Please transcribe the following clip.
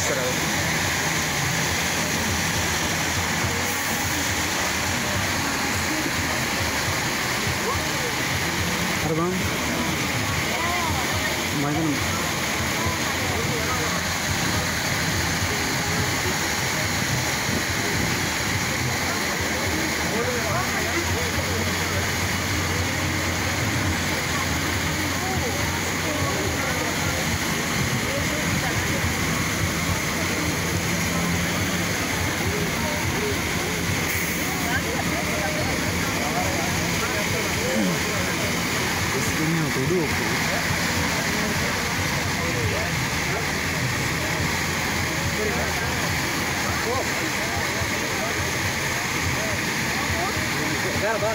したら。カラバン前でも Istrinya duduk. Cara,